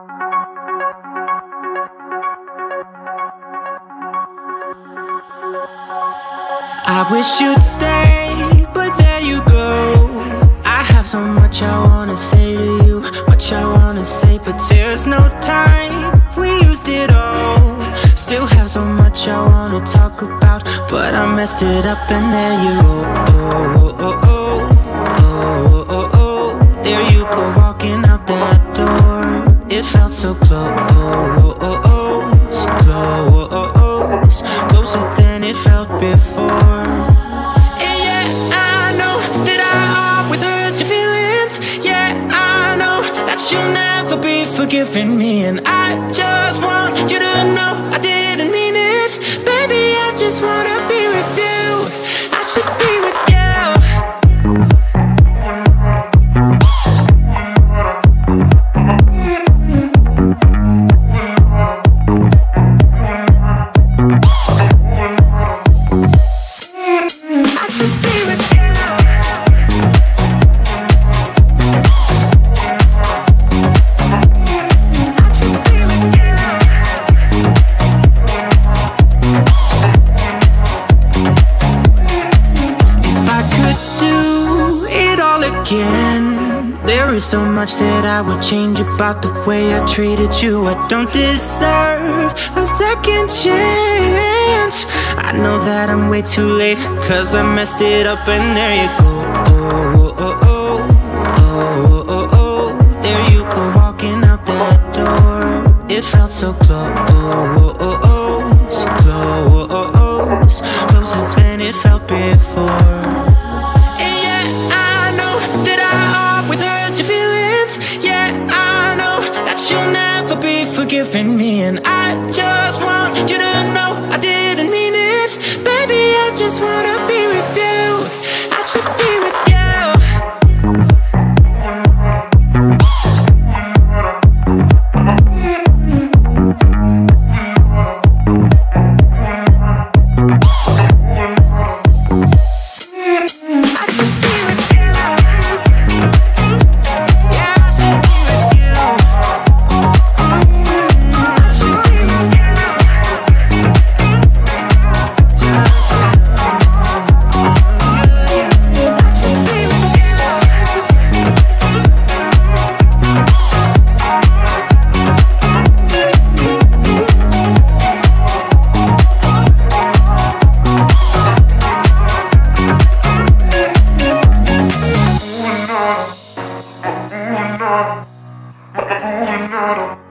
I wish you'd stay, but there you go I have so much I wanna say to you Much I wanna say, but there's no time We used it all Still have so much I wanna talk about But I messed it up and there you go oh, oh, oh, oh, oh, oh, There you go It felt so close, close Closer than it felt before And yeah, I know that I always hurt your feelings. Yeah, I know that you'll never be forgiving me And I There is so much that I would change about the way I treated you I don't deserve a second chance I know that I'm way too late Cause I messed it up and there you go Oh, oh, oh, oh, oh, oh There you go walking out that door It felt so close Close, forgiving me And I just want you to know I didn't mean it. Baby, I just wanna be with you. I should be ignoram